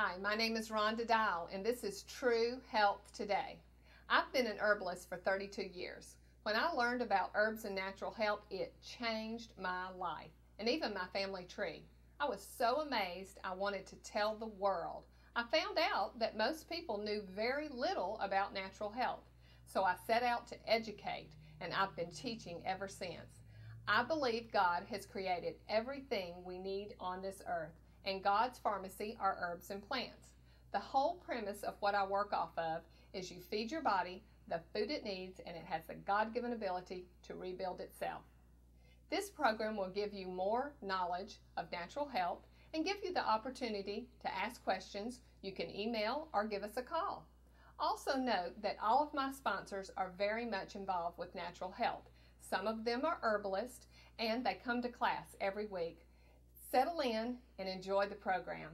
Hi, my name is Rhonda Dial, and this is True Health Today. I've been an herbalist for 32 years. When I learned about herbs and natural health, it changed my life and even my family tree. I was so amazed I wanted to tell the world. I found out that most people knew very little about natural health, so I set out to educate, and I've been teaching ever since. I believe God has created everything we need on this earth, and God's pharmacy are herbs and plants. The whole premise of what I work off of is you feed your body the food it needs, and it has the God given ability to rebuild itself. This program will give you more knowledge of natural health and give you the opportunity to ask questions. You can email or give us a call. Also, note that all of my sponsors are very much involved with natural health. Some of them are herbalists and they come to class every week. Settle in and enjoy the program.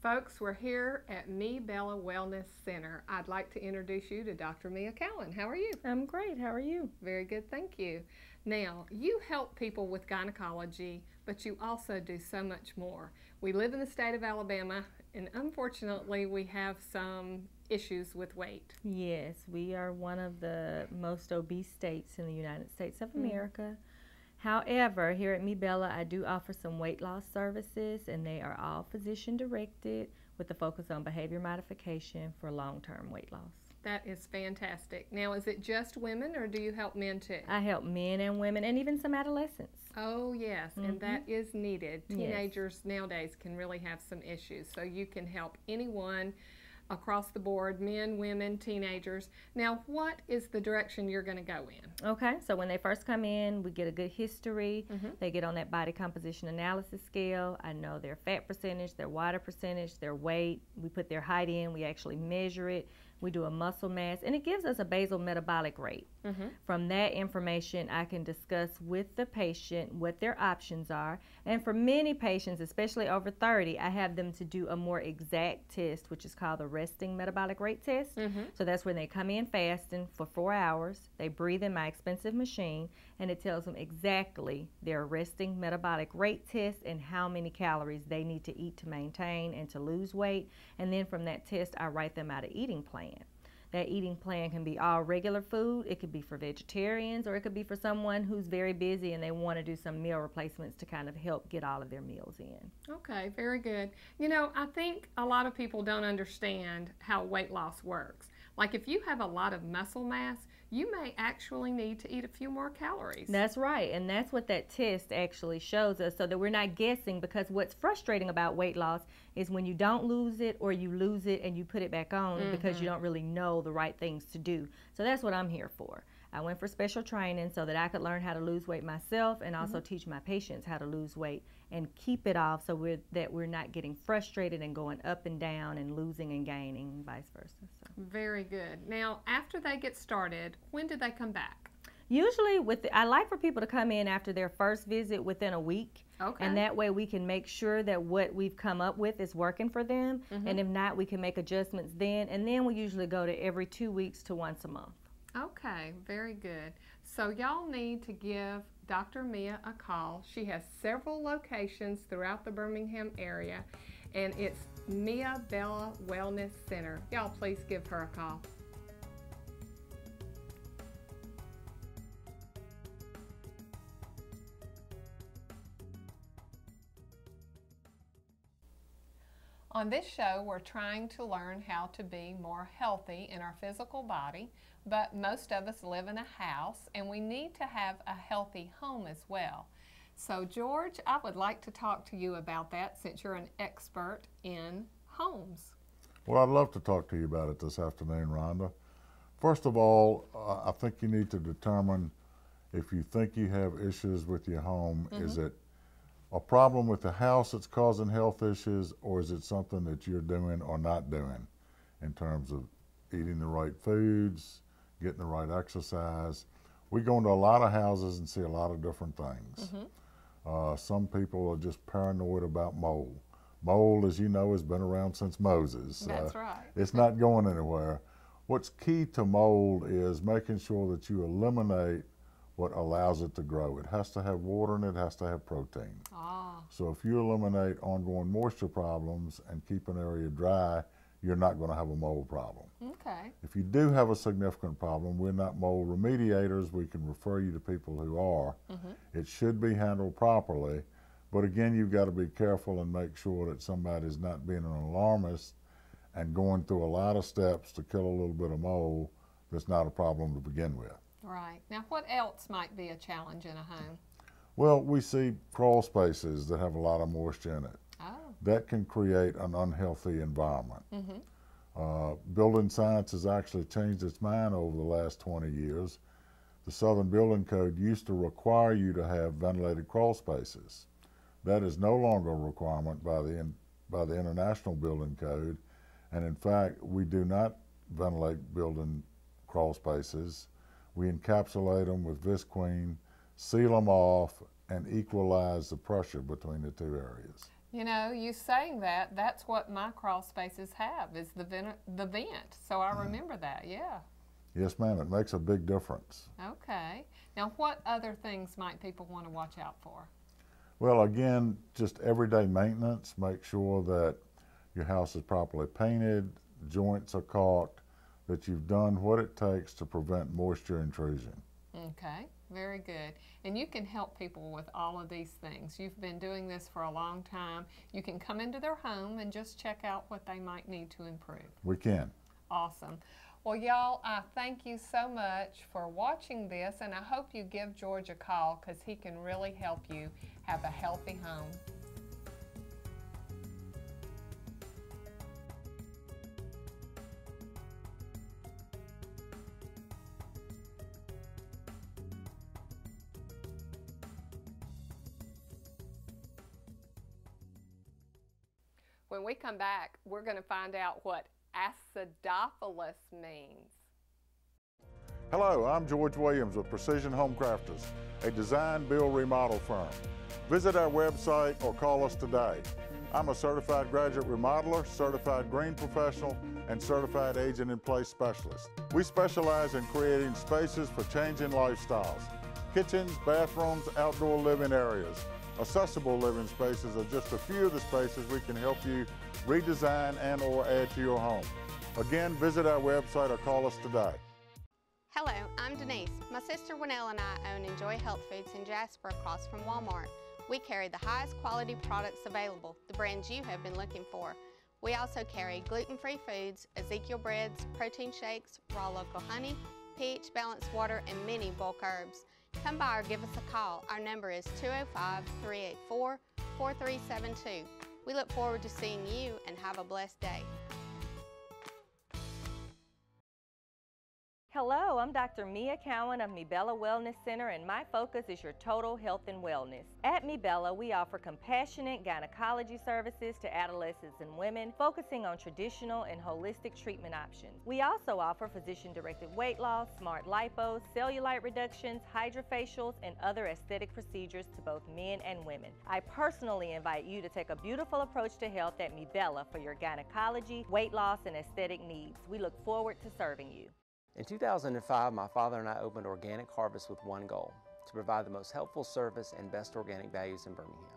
Folks, we're here at Me Bella Wellness Center. I'd like to introduce you to Dr. Mia Cowan. How are you? I'm great. How are you? Very good, thank you. Now, you help people with gynecology, but you also do so much more. We live in the state of Alabama, and unfortunately, we have some issues with weight. Yes, we are one of the most obese states in the United States of mm. America. Mm. However, here at Me Bella, I do offer some weight loss services, and they are all physician directed with a focus on behavior modification for long term weight loss. That is fantastic. Now, is it just women or do you help men too? I help men and women and even some adolescents. Oh, yes, mm-hmm. and that is needed. Teenagers yes. nowadays can really have some issues, so you can help anyone across the board men, women, teenagers. Now, what is the direction you're going to go in? Okay, so when they first come in, we get a good history. Mm-hmm. They get on that body composition analysis scale. I know their fat percentage, their water percentage, their weight. We put their height in, we actually measure it. We do a muscle mass, and it gives us a basal metabolic rate. Mm-hmm. From that information, I can discuss with the patient what their options are. And for many patients, especially over 30, I have them to do a more exact test, which is called the resting metabolic rate test. Mm-hmm. So that's when they come in fasting for four hours, they breathe in my expensive machine, and it tells them exactly their resting metabolic rate test and how many calories they need to eat to maintain and to lose weight. And then from that test, I write them out an eating plan. That eating plan can be all regular food, it could be for vegetarians, or it could be for someone who's very busy and they want to do some meal replacements to kind of help get all of their meals in. Okay, very good. You know, I think a lot of people don't understand how weight loss works. Like if you have a lot of muscle mass, you may actually need to eat a few more calories. That's right. And that's what that test actually shows us so that we're not guessing because what's frustrating about weight loss is when you don't lose it or you lose it and you put it back on mm-hmm. because you don't really know the right things to do. So that's what I'm here for. I went for special training so that I could learn how to lose weight myself and also mm-hmm. teach my patients how to lose weight and keep it off so we're, that we're not getting frustrated and going up and down and losing and gaining and vice versa. So. Very good. Now, after they get started, when do they come back? Usually, with the, I like for people to come in after their first visit within a week. Okay. And that way we can make sure that what we've come up with is working for them. Mm-hmm. And if not, we can make adjustments then. And then we usually go to every two weeks to once a month. Okay, very good. So y'all need to give Dr. Mia a call. She has several locations throughout the Birmingham area, and it's Mia Bella Wellness Center. Y'all please give her a call. On this show, we're trying to learn how to be more healthy in our physical body, but most of us live in a house and we need to have a healthy home as well. So, George, I would like to talk to you about that since you're an expert in homes. Well, I'd love to talk to you about it this afternoon, Rhonda. First of all, uh, I think you need to determine if you think you have issues with your home, mm-hmm. is it a problem with the house that's causing health issues, or is it something that you're doing or not doing in terms of eating the right foods, getting the right exercise? We go into a lot of houses and see a lot of different things. Mm-hmm. Uh, some people are just paranoid about mold. Mold, as you know, has been around since Moses. That's uh, right. It's not going anywhere. What's key to mold is making sure that you eliminate what allows it to grow. It has to have water and it has to have protein. Ah. So if you eliminate ongoing moisture problems and keep an area dry, you're not going to have a mold problem. Okay. If you do have a significant problem, we're not mold remediators. We can refer you to people who are. Mhm. It should be handled properly. But again, you've got to be careful and make sure that somebody's not being an alarmist and going through a lot of steps to kill a little bit of mold that's not a problem to begin with. Right. Now, what else might be a challenge in a home? Well, we see crawl spaces that have a lot of moisture in it. Oh. That can create an unhealthy environment. Uh, building science has actually changed its mind over the last 20 years. The Southern Building Code used to require you to have ventilated crawl spaces. That is no longer a requirement by the, in, by the International Building Code. And in fact, we do not ventilate building crawl spaces. We encapsulate them with Visqueen, seal them off, and equalize the pressure between the two areas. You know, you saying that, that's what my crawl spaces have, is the vent. The vent. So I mm. remember that, yeah. Yes, ma'am, it makes a big difference. Okay. Now, what other things might people want to watch out for? Well, again, just everyday maintenance. Make sure that your house is properly painted, joints are caulked, that you've done what it takes to prevent moisture intrusion. Okay, very good. And you can help people with all of these things. You've been doing this for a long time. You can come into their home and just check out what they might need to improve. We can. Awesome. Well, y'all, I thank you so much for watching this, and I hope you give George a call because he can really help you have a healthy home. When we come back, we're going to find out what acidophilus means. Hello, I'm George Williams with Precision Home Crafters, a design, build, remodel firm. Visit our website or call us today. I'm a certified graduate remodeler, certified green professional, and certified aging in place specialist. We specialize in creating spaces for changing lifestyles. Kitchens, bathrooms, outdoor living areas. Accessible living spaces are just a few of the spaces we can help you redesign and or add to your home. Again, visit our website or call us today. Hello, I'm Denise. My sister Winnell and I own Enjoy Health Foods in Jasper across from Walmart. We carry the highest quality products available, the brands you have been looking for. We also carry gluten-free foods, Ezekiel breads, protein shakes, raw local honey, pH balanced water, and many bulk herbs. Come by or give us a call. Our number is 205-384-4372. We look forward to seeing you and have a blessed day. Hello, I'm Dr. Mia Cowan of Mibella Wellness Center, and my focus is your total health and wellness. At Mibella, we offer compassionate gynecology services to adolescents and women, focusing on traditional and holistic treatment options. We also offer physician directed weight loss, smart lipos, cellulite reductions, hydrofacials, and other aesthetic procedures to both men and women. I personally invite you to take a beautiful approach to health at Mibella for your gynecology, weight loss, and aesthetic needs. We look forward to serving you. In 2005, my father and I opened Organic Harvest with one goal to provide the most helpful service and best organic values in Birmingham.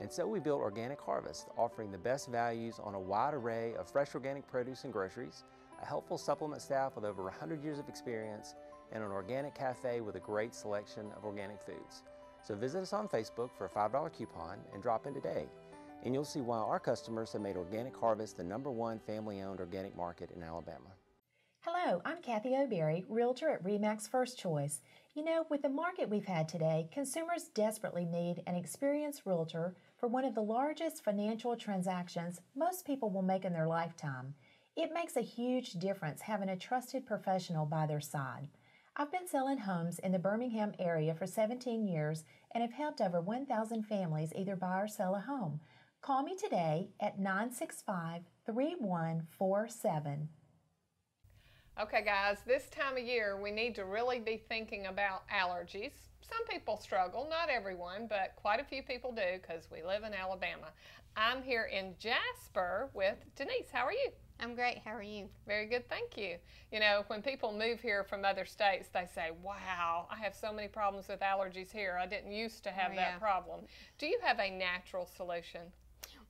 And so we built Organic Harvest, offering the best values on a wide array of fresh organic produce and groceries, a helpful supplement staff with over 100 years of experience, and an organic cafe with a great selection of organic foods. So visit us on Facebook for a $5 coupon and drop in today. And you'll see why our customers have made Organic Harvest the number one family owned organic market in Alabama. Hello, I'm Kathy O'Berry, Realtor at REMAX First Choice. You know, with the market we've had today, consumers desperately need an experienced realtor for one of the largest financial transactions most people will make in their lifetime. It makes a huge difference having a trusted professional by their side. I've been selling homes in the Birmingham area for 17 years and have helped over 1,000 families either buy or sell a home. Call me today at 965 3147. Okay, guys, this time of year we need to really be thinking about allergies. Some people struggle, not everyone, but quite a few people do because we live in Alabama. I'm here in Jasper with Denise. How are you? I'm great. How are you? Very good, thank you. You know, when people move here from other states, they say, Wow, I have so many problems with allergies here. I didn't used to have Oh, that problem. Do you have a natural solution?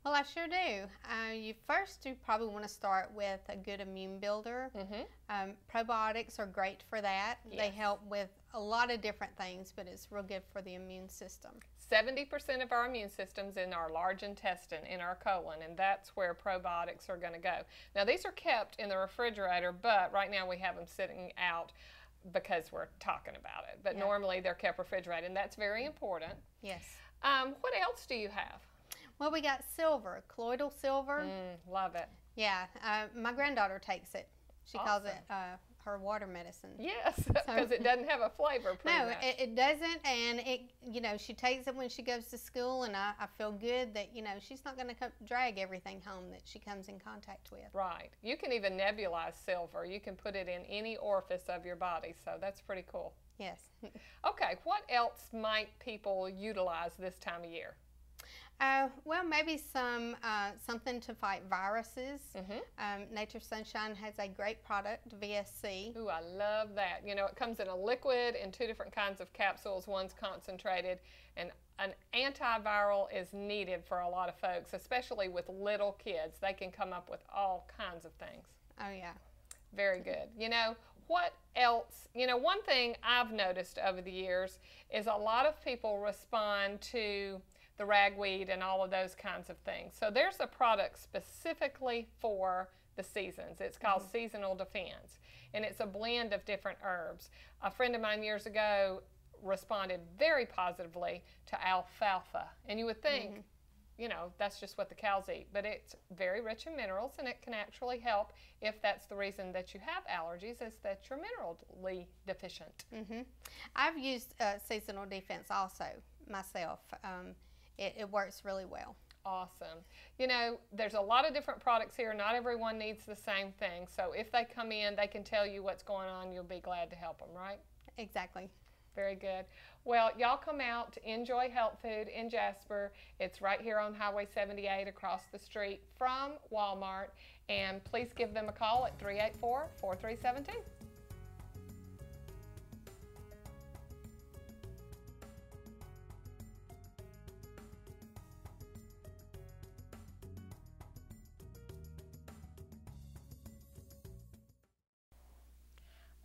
Well, I sure do. Uh, you first you probably want to start with a good immune builder. Mm-hmm. Um, probiotics are great for that. They help with a lot of different things, but it's real good for the immune system. 70% of our immune system's in our large intestine, in our colon, and that's where probiotics are going to go. Now, these are kept in the refrigerator, but right now we have them sitting out because we're talking about it. But Yeah. normally they're kept refrigerated, and that's very important. Yes. Um, what else do you have? Well, we got silver, colloidal silver. Mm, love it. Yeah, uh, my granddaughter takes it. She calls it uh, her water medicine. Yes, because it doesn't have a flavor. No, much. it, it doesn't, and it you know she takes it when she goes to school, and I, I feel good that you know she's not going to drag everything home that she comes in contact with. Right. You can even nebulize silver. You can put it in any orifice of your body, so that's pretty cool. Yes. Okay, what else might people utilize this time of year? Uh, well, maybe some uh, something to fight viruses. Mhm. Um, Nature Sunshine has a great product, VSC. Ooh, I love that. You know, it comes in a liquid and two different kinds of capsules. One's concentrated, and an antiviral is needed for a lot of folks, especially with little kids. They can come up with all kinds of things. Oh yeah. Very good. You know, what else? You know, one thing I've noticed over the years is a lot of people respond to the ragweed and all of those kinds of things. So there's a product specifically for the seasons. It's called Seasonal Defense, and it's a blend of different herbs. A friend of mine years ago responded very positively to alfalfa, and you would think, you know, that's just what the cows eat. But it's very rich in minerals and it can actually help if that's the reason that you have allergies, is that you're minerally deficient. hmm I've used uh, seasonal defense also myself. Um, it, it works really well. Awesome. You know, there's a lot of different products here. Not everyone needs the same thing. So if they come in, they can tell you what's going on. You'll be glad to help them, right? Exactly. Very good. Well, y'all come out to enjoy health food in Jasper. It's right here on Highway 78 across the street from Walmart. And please give them a call at 384 4372.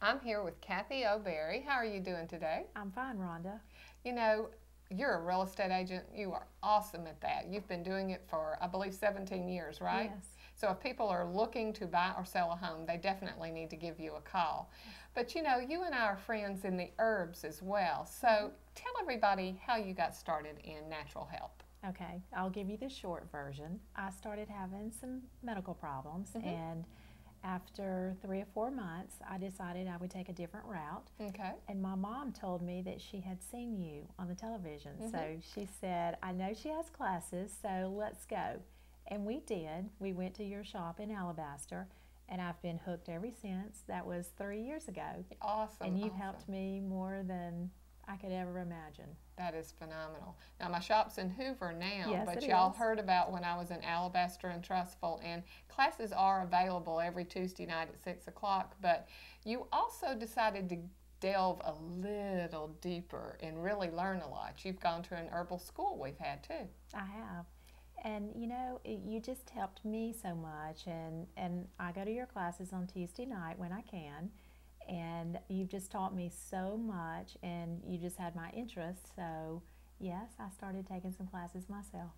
I'm here with Kathy O'Berry. How are you doing today? I'm fine, Rhonda. You know, you're a real estate agent. You are awesome at that. You've been doing it for, I believe, 17 years, right? Yes. So if people are looking to buy or sell a home, they definitely need to give you a call. But you know, you and I are friends in the herbs as well. So mm-hmm. tell everybody how you got started in natural health. Okay, I'll give you the short version. I started having some medical problems, mm-hmm. and after three or four months, I decided I would take a different route. Okay. And my mom told me that she had seen you on the television. So mm-hmm. she said, I know she has classes, so let's go. And we did. We went to your shop in Alabaster, and I've been hooked ever since. That was three years ago. Awesome. and you've awesome. helped me more than I could ever imagine. That is phenomenal. Now my shop's in Hoover now, Yes, but y'all heard about when I was in Alabaster and Trussville, and classes are available every Tuesday night at six o'clock. But you also decided to delve a little deeper and really learn a lot. You've gone to an herbal school we've had too. I have. And you know, it, you just helped me so much. And, and I go to your classes on Tuesday night when I can. And you've just taught me so much, and you just had my interest. So, yes, I started taking some classes myself.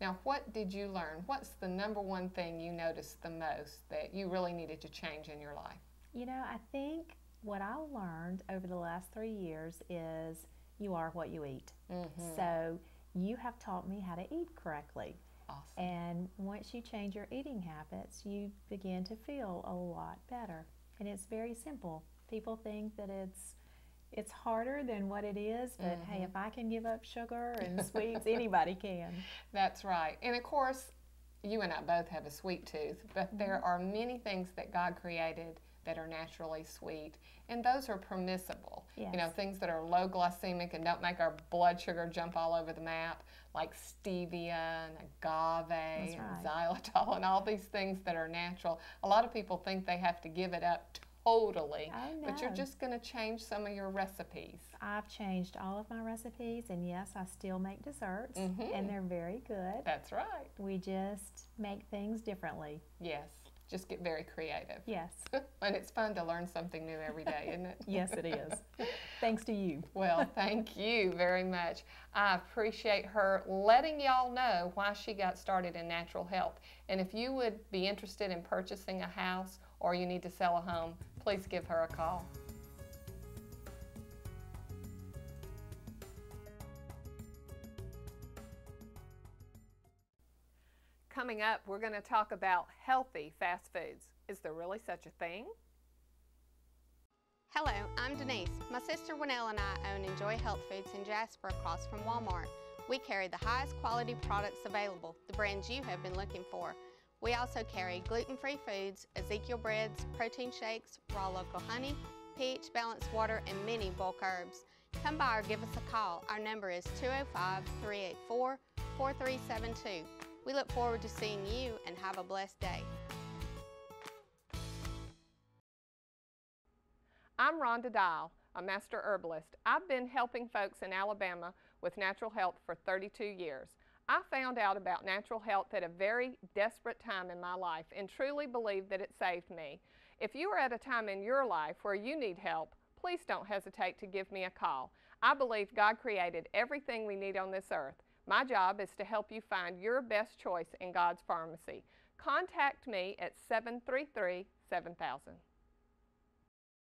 Now, what did you learn? What's the number one thing you noticed the most that you really needed to change in your life? You know, I think what I learned over the last three years is you are what you eat. Mm-hmm. So, you have taught me how to eat correctly. Awesome. And once you change your eating habits, you begin to feel a lot better. And it's very simple. People think that it's it's harder than what it is, but hey, mm-hmm. if I can give up sugar and sweets, anybody can. That's right. And of course, you and I both have a sweet tooth, but there mm-hmm. are many things that God created that are naturally sweet, and those are permissible. Yes. You know, things that are low glycemic and don't make our blood sugar jump all over the map, like stevia and agave and xylitol and all these things that are natural. A lot of people think they have to give it up totally, but you're just going to change some of your recipes. I've changed all of my recipes, and yes, I still make desserts, mm-hmm. and they're very good. That's right. We just make things differently. Yes. Just get very creative. Yes. and it's fun to learn something new every day, isn't it? yes, it is. Thanks to you. Well, thank you very much. I appreciate her letting y'all know why she got started in natural health. And if you would be interested in purchasing a house or you need to sell a home, please give her a call. Coming up, we're going to talk about healthy fast foods. Is there really such a thing? Hello, I'm Denise. My sister Winnell and I own Enjoy Health Foods in Jasper across from Walmart. We carry the highest quality products available, the brands you have been looking for. We also carry gluten-free foods, Ezekiel breads, protein shakes, raw local honey, pH balanced water, and many bulk herbs. Come by or give us a call. Our number is 205-384-4372. We look forward to seeing you and have a blessed day. I'm Rhonda Dial, a master herbalist. I've been helping folks in Alabama with natural health for 32 years. I found out about natural health at a very desperate time in my life and truly believe that it saved me. If you are at a time in your life where you need help, please don't hesitate to give me a call. I believe God created everything we need on this earth. My job is to help you find your best choice in God's pharmacy. Contact me at 733 7000.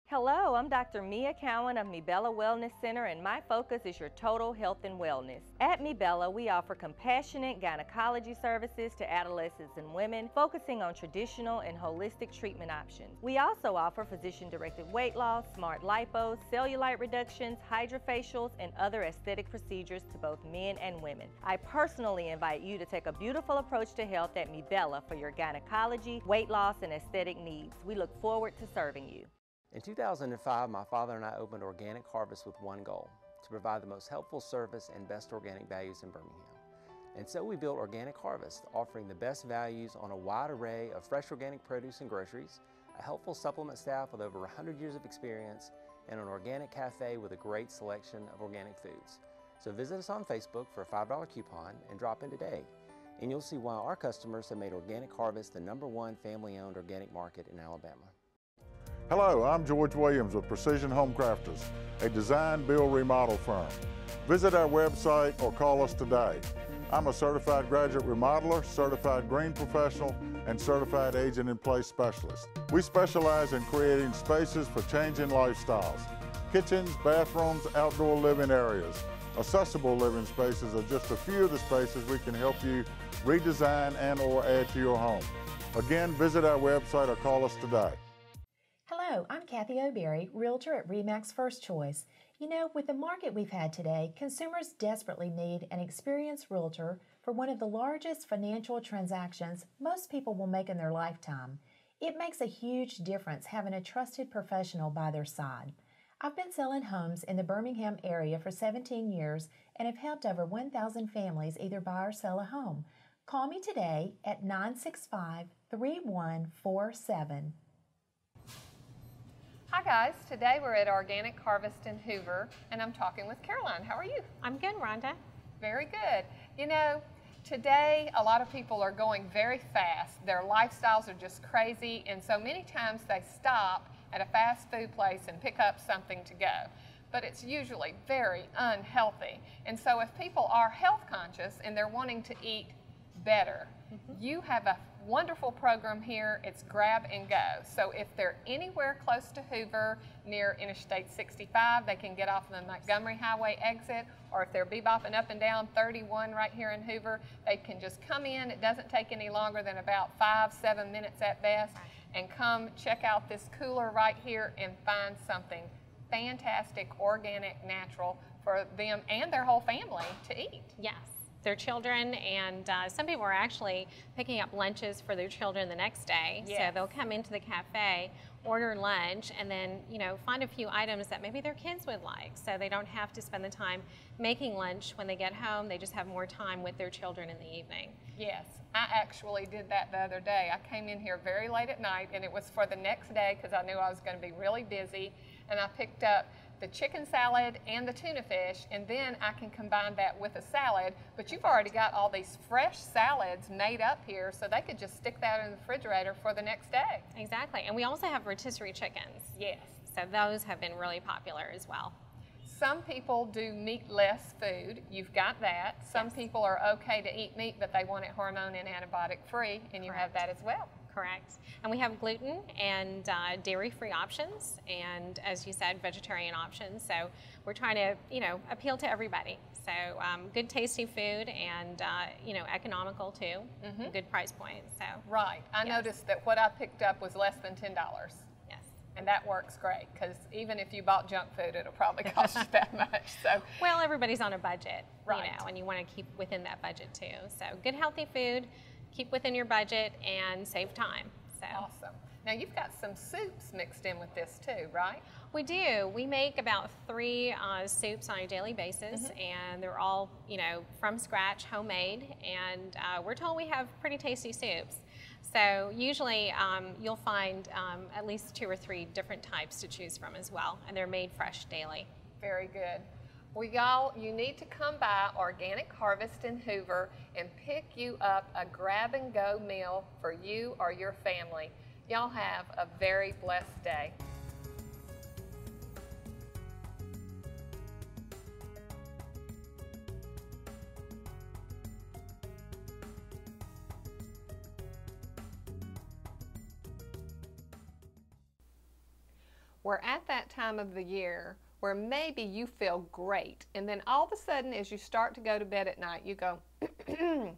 Hello, I'm Dr. Mia Cowan of Mibella Wellness Center, and my focus is your total health and wellness. At Mibella, we offer compassionate gynecology services to adolescents and women, focusing on traditional and holistic treatment options. We also offer physician directed weight loss, smart lipos, cellulite reductions, hydrofacials, and other aesthetic procedures to both men and women. I personally invite you to take a beautiful approach to health at Mibella for your gynecology, weight loss, and aesthetic needs. We look forward to serving you. In 2005, my father and I opened Organic Harvest with one goal to provide the most helpful service and best organic values in Birmingham. And so we built Organic Harvest, offering the best values on a wide array of fresh organic produce and groceries, a helpful supplement staff with over 100 years of experience, and an organic cafe with a great selection of organic foods. So visit us on Facebook for a $5 coupon and drop in today. And you'll see why our customers have made Organic Harvest the number one family owned organic market in Alabama. Hello, I'm George Williams with Precision Home Crafters, a design, build, remodel firm. Visit our website or call us today. I'm a certified graduate remodeler, certified green professional, and certified aging in place specialist. We specialize in creating spaces for changing lifestyles. Kitchens, bathrooms, outdoor living areas. Accessible living spaces are just a few of the spaces we can help you redesign and or add to your home. Again, visit our website or call us today. Hello, I'm Kathy O'Berry, Realtor at REMAX First Choice. You know, with the market we've had today, consumers desperately need an experienced realtor for one of the largest financial transactions most people will make in their lifetime. It makes a huge difference having a trusted professional by their side. I've been selling homes in the Birmingham area for 17 years and have helped over 1,000 families either buy or sell a home. Call me today at 965 3147. Hi guys, today we're at Organic Harvest in Hoover and I'm talking with Caroline. How are you? I'm good, Rhonda. Very good. You know, today a lot of people are going very fast. Their lifestyles are just crazy and so many times they stop at a fast food place and pick up something to go. But it's usually very unhealthy. And so if people are health conscious and they're wanting to eat better, mm-hmm. you have a wonderful program here. It's grab and go. So if they're anywhere close to Hoover, near Interstate 65, they can get off the Montgomery Highway exit, or if they're bebopping up and down 31 right here in Hoover, they can just come in. It doesn't take any longer than about five, seven minutes at best, and come check out this cooler right here and find something fantastic, organic, natural for them and their whole family to eat. Yes, their children, and uh, some people are actually picking up lunches for their children the next day. Yes. So they'll come into the cafe, order lunch, and then you know find a few items that maybe their kids would like. So they don't have to spend the time making lunch when they get home. They just have more time with their children in the evening. Yes, I actually did that the other day. I came in here very late at night, and it was for the next day because I knew I was going to be really busy. And I picked up the chicken salad and the tuna fish, and then I can combine that with a salad. But you've already got all these fresh salads made up here, so they could just stick that in the refrigerator for the next day. Exactly. And we also have rotisserie chickens. Yes. So those have been really popular as well. Some people do meatless food. You've got that. Some Yes. people are okay to eat meat, but they want it hormone and antibiotic free, and you have that as well. Correct. And we have gluten and uh, dairy-free options, and as you said, vegetarian options. So we're trying to, you know, appeal to everybody. So um, good, tasty food, and uh, you know, economical too. Good price point. So Right. I Yes. noticed that what I picked up was less than ten dollars. yes. And that works great because even if you bought junk food, it'll probably cost you that much. So, Well, everybody's on a budget, Right. you know, and you want to keep within that budget too. So good, healthy food, keep within your budget, and save time. So. awesome. Now, you've got some soups mixed in with this too, right? We do. We make about three uh, soups on a daily basis, and they're all, you know, from scratch, homemade. And uh, we're told we have pretty tasty soups. So usually um, you'll find um, at least two or three different types to choose from as well, and they're made fresh daily. Very good. Well, y'all, you need to come by Organic Harvest in Hoover and pick you up a grab and go meal for you or your family. Y'all have a very blessed day. We're at that time of the year where maybe you feel great, and then all of a sudden, as you start to go to bed at night, you go, I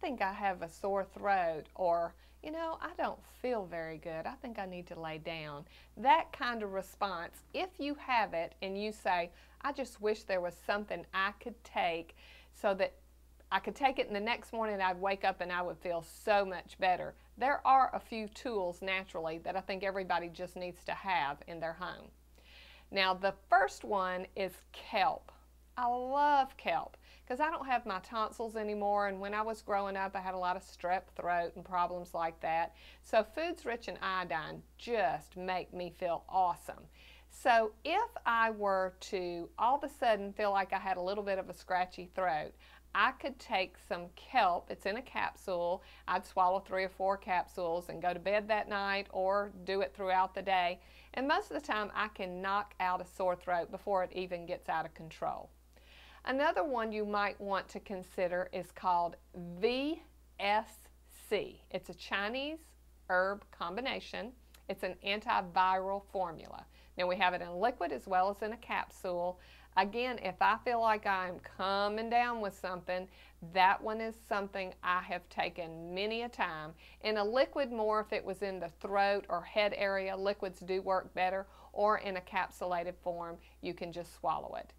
think I have a sore throat, or, you know, I don't feel very good. I think I need to lay down. That kind of response, if you have it and you say, I just wish there was something I could take so that I could take it and the next morning I'd wake up and I would feel so much better. There are a few tools naturally that I think everybody just needs to have in their home. Now, the first one is kelp. I love kelp because I don't have my tonsils anymore, and when I was growing up, I had a lot of strep throat and problems like that. So, foods rich in iodine just make me feel awesome. So, if I were to all of a sudden feel like I had a little bit of a scratchy throat, I could take some kelp, it's in a capsule. I'd swallow three or four capsules and go to bed that night or do it throughout the day. And most of the time, I can knock out a sore throat before it even gets out of control. Another one you might want to consider is called VSC. It's a Chinese herb combination. It's an antiviral formula. Now we have it in liquid as well as in a capsule. Again, if I feel like I'm coming down with something, that one is something I have taken many a time. In a liquid more if it was in the throat or head area, liquids do work better, or in a capsulated form, you can just swallow it.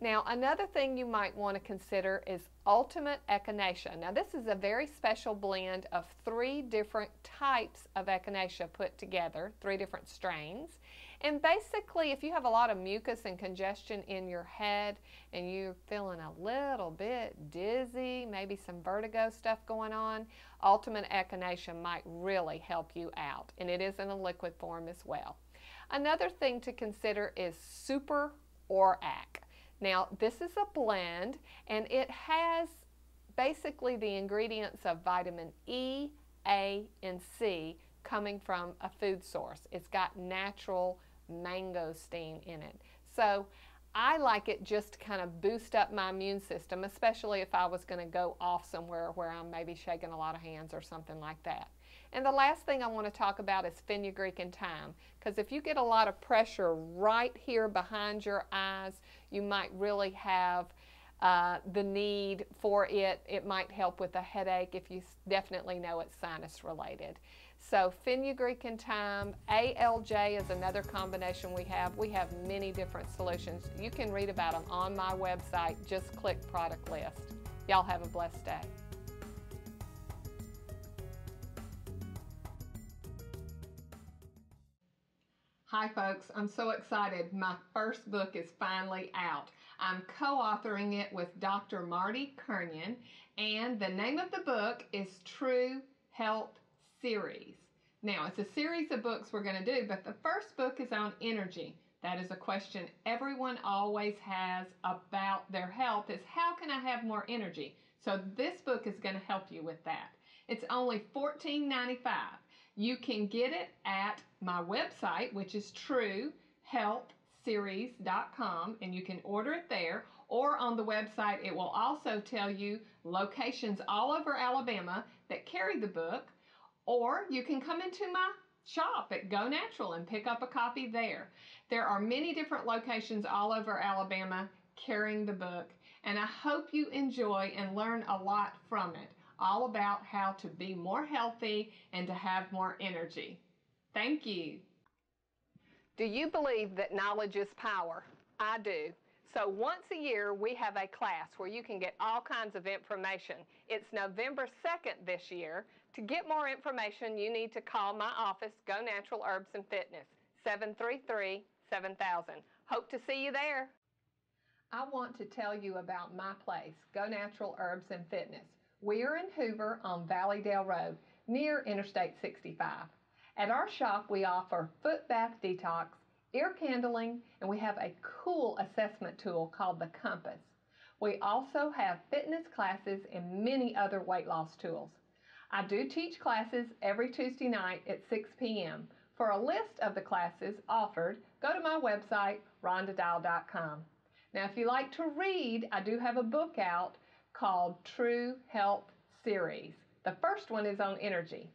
Now, another thing you might want to consider is Ultimate Echinacea. Now, this is a very special blend of three different types of echinacea put together, three different strains. And basically, if you have a lot of mucus and congestion in your head and you're feeling a little bit dizzy, maybe some vertigo stuff going on, Ultimate Echinacea might really help you out. And it is in a liquid form as well. Another thing to consider is Super Orac. Now, this is a blend and it has basically the ingredients of vitamin E, A, and C coming from a food source. It's got natural mangosteen in it. So I like it just to kind of boost up my immune system, especially if I was going to go off somewhere where I'm maybe shaking a lot of hands or something like that. And the last thing I want to talk about is fenugreek and thyme, because if you get a lot of pressure right here behind your eyes, you might really have uh, the need for it. It might help with a headache if you definitely know it's sinus related. So fenugreek and thyme, ALJ is another combination we have. We have many different solutions. You can read about them on my website. Just click product list. Y'all have a blessed day. Hi, folks. I'm so excited. My first book is finally out. I'm co authoring it with Dr. Marty Kernion, and the name of the book is True Health Series. Now, it's a series of books we're going to do, but the first book is on energy. That is a question everyone always has about their health is how can I have more energy? So this book is going to help you with that. It's only $14.95. You can get it at my website, which is truehealthseries.com, and you can order it there. Or on the website, it will also tell you locations all over Alabama that carry the book. Or you can come into my shop at Go Natural and pick up a copy there. There are many different locations all over Alabama carrying the book, and I hope you enjoy and learn a lot from it, all about how to be more healthy and to have more energy. Thank you. Do you believe that knowledge is power? I do. So once a year, we have a class where you can get all kinds of information. It's November 2nd this year. To get more information, you need to call my office, Go Natural Herbs and Fitness, 733 7000. Hope to see you there. I want to tell you about my place, Go Natural Herbs and Fitness. We are in Hoover on Valleydale Road, near Interstate 65. At our shop, we offer foot bath detox, ear candling, and we have a cool assessment tool called the Compass. We also have fitness classes and many other weight loss tools. I do teach classes every Tuesday night at 6 p.m. For a list of the classes offered, go to my website, rhondadial.com. Now, if you like to read, I do have a book out called True Health Series. The first one is on energy.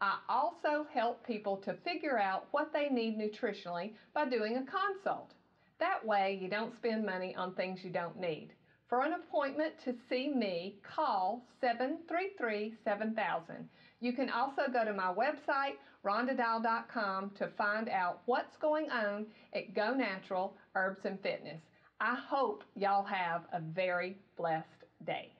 I also help people to figure out what they need nutritionally by doing a consult. That way, you don't spend money on things you don't need. For an appointment to see me, call 733 7000. You can also go to my website, rhondadial.com, to find out what's going on at Go Natural Herbs and Fitness. I hope y'all have a very blessed day.